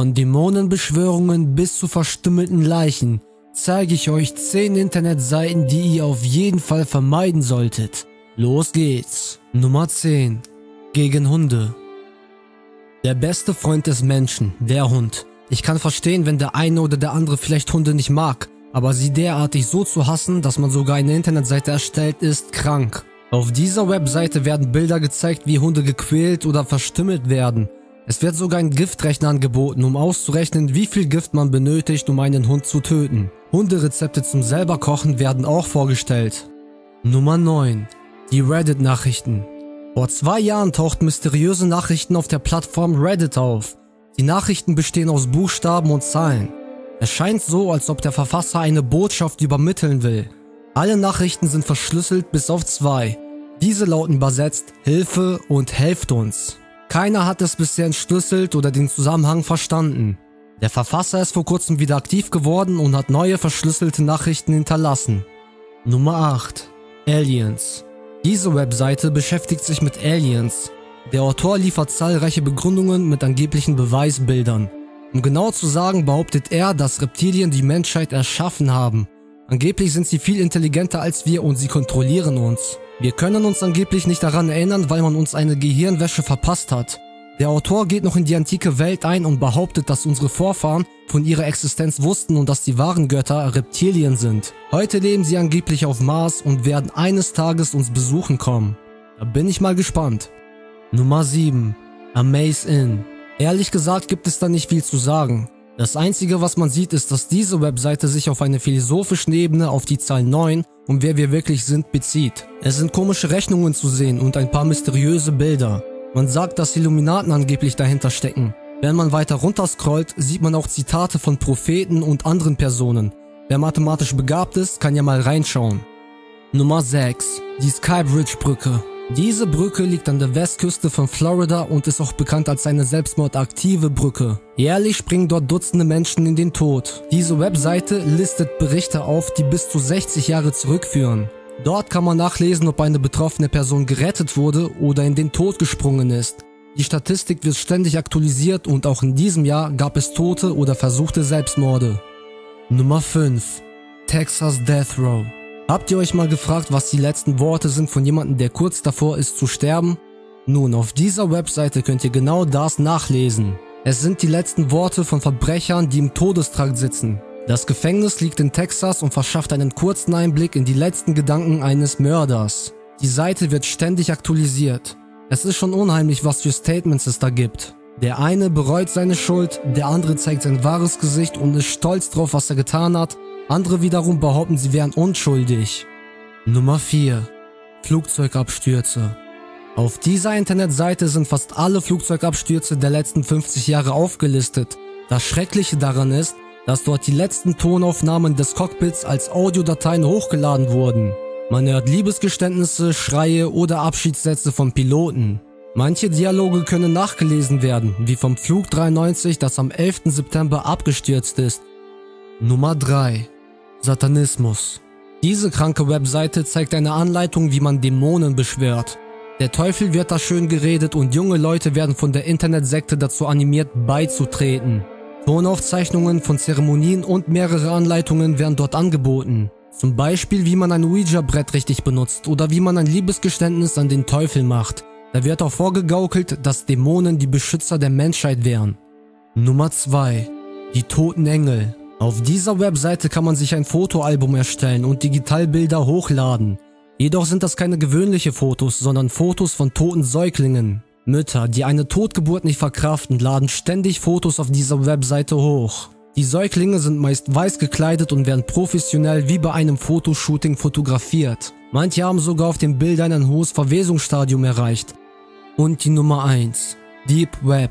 Von Dämonenbeschwörungen bis zu verstümmelten Leichen zeige ich euch 10 Internetseiten, die ihr auf jeden Fall vermeiden solltet. Los geht's. Nummer 10. Gegen Hunde. Der beste Freund des Menschen, der Hund. Ich kann verstehen, wenn der eine oder der andere vielleicht Hunde nicht mag, aber sie derartig so zu hassen, dass man sogar eine Internetseite erstellt, ist krank. Auf dieser Webseite werden Bilder gezeigt, wie Hunde gequält oder verstümmelt werden. Es wird sogar ein Giftrechner angeboten, um auszurechnen, wie viel Gift man benötigt, um einen Hund zu töten. Hunderezepte zum selber kochen werden auch vorgestellt. Nummer 9. Die Reddit-Nachrichten. Vor zwei Jahren tauchten mysteriöse Nachrichten auf der Plattform Reddit auf. Die Nachrichten bestehen aus Buchstaben und Zahlen. Es scheint so, als ob der Verfasser eine Botschaft übermitteln will. Alle Nachrichten sind verschlüsselt bis auf zwei. Diese lauten übersetzt Hilfe und helft uns. Keiner hat es bisher entschlüsselt oder den Zusammenhang verstanden. Der Verfasser ist vor kurzem wieder aktiv geworden und hat neue verschlüsselte Nachrichten hinterlassen. Nummer 8. Aliens. Diese Webseite beschäftigt sich mit Aliens. Der Autor liefert zahlreiche Begründungen mit angeblichen Beweisbildern. Um genau zu sagen, behauptet er, dass Reptilien die Menschheit erschaffen haben. Angeblich sind sie viel intelligenter als wir und sie kontrollieren uns. Wir können uns angeblich nicht daran erinnern, weil man uns eine Gehirnwäsche verpasst hat. Der Autor geht noch in die antike Welt ein und behauptet, dass unsere Vorfahren von ihrer Existenz wussten und dass die wahren Götter Reptilien sind. Heute leben sie angeblich auf Mars und werden eines Tages uns besuchen kommen. Da bin ich mal gespannt. Nummer 7. Amaze Inn. Ehrlich gesagt gibt es da nicht viel zu sagen. Das einzige, was man sieht, ist, dass diese Webseite sich auf eine philosophische Ebene auf die Zahl 9 und wer wir wirklich sind bezieht. Es sind komische Rechnungen zu sehen und ein paar mysteriöse Bilder. Man sagt, dass Illuminaten angeblich dahinter stecken. Wenn man weiter runter scrollt, sieht man auch Zitate von Propheten und anderen Personen. Wer mathematisch begabt ist, kann ja mal reinschauen. Nummer 6. Die Skybridge Brücke. Diese Brücke liegt an der Westküste von Florida und ist auch bekannt als eine selbstmordaktive Brücke. Jährlich springen dort Dutzende Menschen in den Tod. Diese Webseite listet Berichte auf, die bis zu 60 Jahre zurückführen. Dort kann man nachlesen, ob eine betroffene Person gerettet wurde oder in den Tod gesprungen ist. Die Statistik wird ständig aktualisiert und auch in diesem Jahr gab es Tote oder versuchte Selbstmorde. Nummer 5. Texas Death Row Habt ihr euch mal gefragt, was die letzten Worte sind von jemandem, der kurz davor ist zu sterben? Nun, auf dieser Webseite könnt ihr genau das nachlesen. Es sind die letzten Worte von Verbrechern, die im Todestrakt sitzen. Das Gefängnis liegt in Texas und verschafft einen kurzen Einblick in die letzten Gedanken eines Mörders. Die Seite wird ständig aktualisiert. Es ist schon unheimlich, was für Statements es da gibt. Der eine bereut seine Schuld, der andere zeigt sein wahres Gesicht und ist stolz drauf, was er getan hat andere wiederum behaupten, sie wären unschuldig. Nummer 4. Flugzeugabstürze. Auf dieser Internetseite sind fast alle Flugzeugabstürze der letzten 50 Jahre aufgelistet. Das Schreckliche daran ist, dass dort die letzten Tonaufnahmen des Cockpits als Audiodateien hochgeladen wurden. Man hört Liebesgeständnisse, Schreie oder Abschiedssätze von Piloten. Manche Dialoge können nachgelesen werden, wie vom Flug 93, das am 11. September abgestürzt ist. Nummer 3. Satanismus. Diese kranke Webseite zeigt eine Anleitung, wie man Dämonen beschwört. Der Teufel wird da schön geredet und junge Leute werden von der Internetsekte dazu animiert beizutreten. Tonaufzeichnungen von Zeremonien und mehrere Anleitungen werden dort angeboten. Zum Beispiel wie man ein Ouija-Brett richtig benutzt oder wie man ein Liebesgeständnis an den Teufel macht. Da wird auch vorgegaukelt, dass Dämonen die Beschützer der Menschheit wären. Nummer 2. Die toten Engel. Auf dieser Webseite kann man sich ein Fotoalbum erstellen und Digitalbilder hochladen. Jedoch sind das keine gewöhnlichen Fotos, sondern Fotos von toten Säuglingen. Mütter, die eine Totgeburt nicht verkraften, laden ständig Fotos auf dieser Webseite hoch. Die Säuglinge sind meist weiß gekleidet und werden professionell wie bei einem Fotoshooting fotografiert. Manche haben sogar auf den Bildern ein hohes Verwesungsstadium erreicht. Und die Nummer 1. Deep Web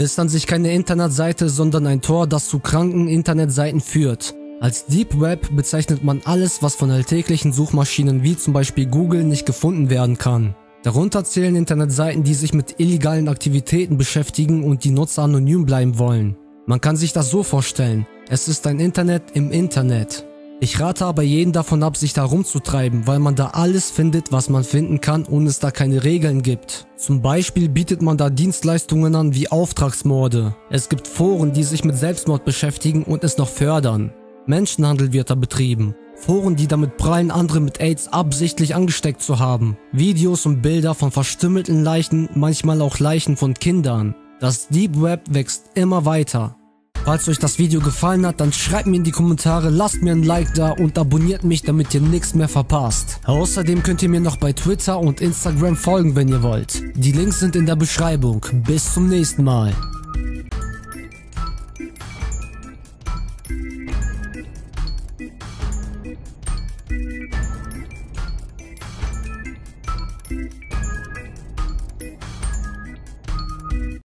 ist an sich keine Internetseite, sondern ein Tor, das zu kranken Internetseiten führt. Als Deep Web bezeichnet man alles, was von alltäglichen Suchmaschinen wie zum Beispiel Google nicht gefunden werden kann. Darunter zählen Internetseiten, die sich mit illegalen Aktivitäten beschäftigen und die Nutzer anonym bleiben wollen. Man kann sich das so vorstellen, es ist ein Internet im Internet. Ich rate aber jeden davon ab, sich da rumzutreiben, weil man da alles findet, was man finden kann und es da keine Regeln gibt. Zum Beispiel bietet man da Dienstleistungen an wie Auftragsmorde. Es gibt Foren, die sich mit Selbstmord beschäftigen und es noch fördern. Menschenhandel wird da betrieben. Foren, die damit prallen, andere mit AIDS absichtlich angesteckt zu haben. Videos und Bilder von verstümmelten Leichen, manchmal auch Leichen von Kindern. Das Deep Web wächst immer weiter. Falls euch das Video gefallen hat, dann schreibt mir in die Kommentare, lasst mir ein Like da und abonniert mich, damit ihr nichts mehr verpasst. Außerdem könnt ihr mir noch bei Twitter und Instagram folgen, wenn ihr wollt. Die Links sind in der Beschreibung. Bis zum nächsten Mal.